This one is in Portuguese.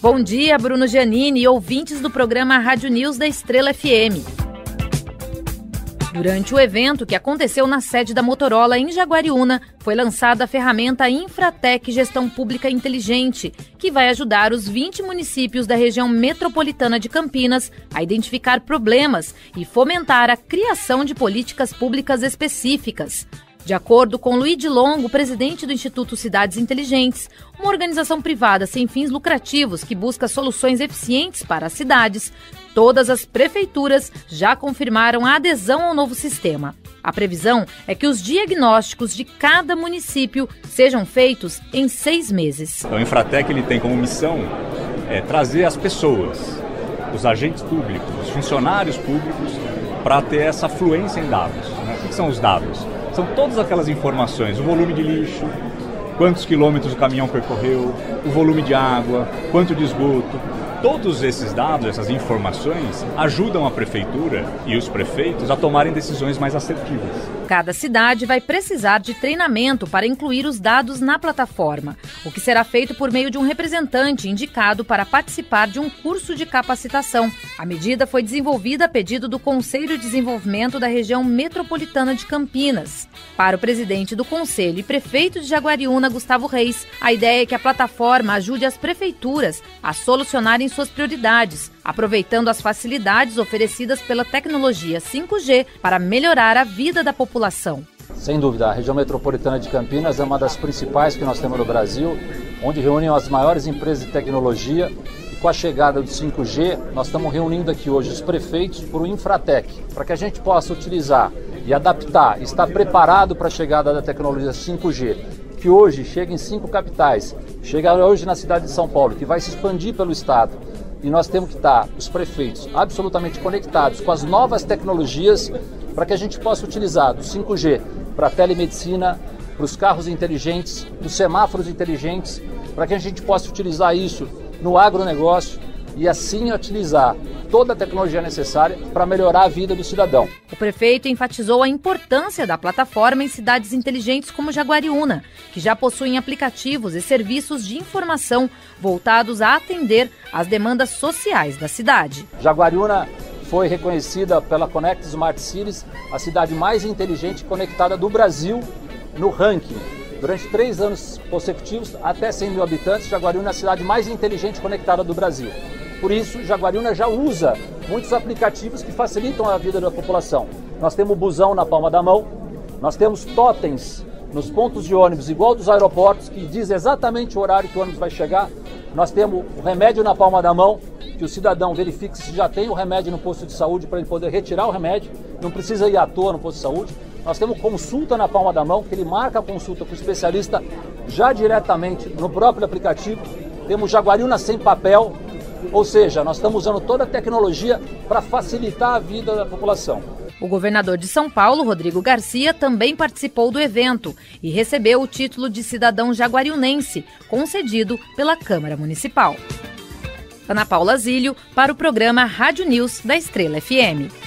Bom dia, Bruno Giannini e ouvintes do programa Rádio News da Estrela FM. Durante o evento que aconteceu na sede da Motorola em Jaguariúna, foi lançada a ferramenta Infratec Gestão Pública Inteligente, que vai ajudar os 20 municípios da região metropolitana de Campinas a identificar problemas e fomentar a criação de políticas públicas específicas. De acordo com Luiz Longo, presidente do Instituto Cidades Inteligentes, uma organização privada sem fins lucrativos que busca soluções eficientes para as cidades, todas as prefeituras já confirmaram a adesão ao novo sistema. A previsão é que os diagnósticos de cada município sejam feitos em seis meses. Então, o Infratec ele tem como missão é, trazer as pessoas, os agentes públicos, os funcionários públicos, para ter essa fluência em dados. Né? O que são os dados? São todas aquelas informações, o volume de lixo, quantos quilômetros o caminhão percorreu, o volume de água, quanto de esgoto, Todos esses dados, essas informações, ajudam a prefeitura e os prefeitos a tomarem decisões mais assertivas. Cada cidade vai precisar de treinamento para incluir os dados na plataforma, o que será feito por meio de um representante indicado para participar de um curso de capacitação. A medida foi desenvolvida a pedido do Conselho de Desenvolvimento da Região Metropolitana de Campinas. Para o presidente do Conselho e prefeito de Jaguariúna, Gustavo Reis, a ideia é que a plataforma ajude as prefeituras a solucionarem suas prioridades, aproveitando as facilidades oferecidas pela tecnologia 5G para melhorar a vida da população. Sem dúvida, a região metropolitana de Campinas é uma das principais que nós temos no Brasil, onde reúnem as maiores empresas de tecnologia. E com a chegada do 5G, nós estamos reunindo aqui hoje os prefeitos para o Infratec, para que a gente possa utilizar e adaptar, estar preparado para a chegada da tecnologia 5G, que hoje chega em cinco capitais, chega hoje na cidade de São Paulo, que vai se expandir pelo estado. E nós temos que estar, os prefeitos, absolutamente conectados com as novas tecnologias para que a gente possa utilizar do 5G para a telemedicina, para os carros inteligentes, dos semáforos inteligentes, para que a gente possa utilizar isso no agronegócio, e assim utilizar toda a tecnologia necessária para melhorar a vida do cidadão. O prefeito enfatizou a importância da plataforma em cidades inteligentes como Jaguariúna, que já possuem aplicativos e serviços de informação voltados a atender às demandas sociais da cidade. Jaguariúna foi reconhecida pela Connect Smart Cities, a cidade mais inteligente conectada do Brasil no ranking. Durante três anos consecutivos, até 100 mil habitantes, Jaguariúna é a cidade mais inteligente conectada do Brasil. Por isso, Jaguariúna já usa muitos aplicativos que facilitam a vida da população. Nós temos o busão na palma da mão, nós temos totens nos pontos de ônibus, igual dos aeroportos, que diz exatamente o horário que o ônibus vai chegar. Nós temos o remédio na palma da mão, que o cidadão verifique se já tem o remédio no posto de saúde para ele poder retirar o remédio, não precisa ir à toa no posto de saúde. Nós temos consulta na palma da mão, que ele marca a consulta com o especialista já diretamente no próprio aplicativo. Temos Jaguariúna sem papel, ou seja, nós estamos usando toda a tecnologia para facilitar a vida da população. O governador de São Paulo, Rodrigo Garcia, também participou do evento e recebeu o título de cidadão jaguariunense, concedido pela Câmara Municipal. Ana Paula Zílio, para o programa Rádio News da Estrela FM.